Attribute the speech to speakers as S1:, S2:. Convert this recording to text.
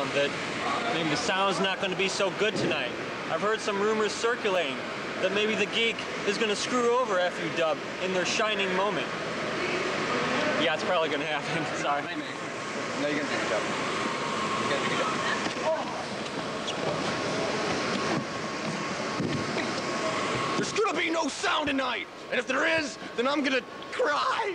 S1: sound, that maybe the sound's not going to be so good tonight. I've heard some rumors circulating that maybe the geek is going to screw over FU Dub in their shining moment. Yeah, it's probably going to happen. Sorry.
S2: No, you're gonna do a good job. You're gonna do a good job.
S3: There's gonna be no sound tonight! And if there is, then I'm gonna cry!